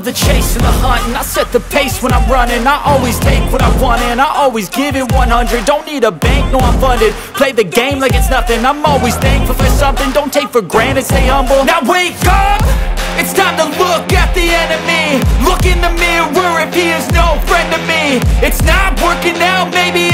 love the chase and the hunt And I set the pace when I'm running. I always take what I want and I always give it 100 Don't need a bank, no I'm funded. Play the game like it's nothing. I'm always thankful for something. Don't take for granted, stay humble. Now wake up! It's time to look at the enemy. Look in the mirror if he is no friend to me. It's not working out, maybe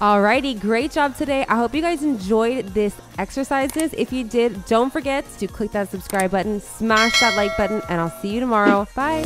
Alrighty, great job today. I hope you guys enjoyed this exercises. If you did, don't forget to click that subscribe button, smash that like button, and I'll see you tomorrow. Bye.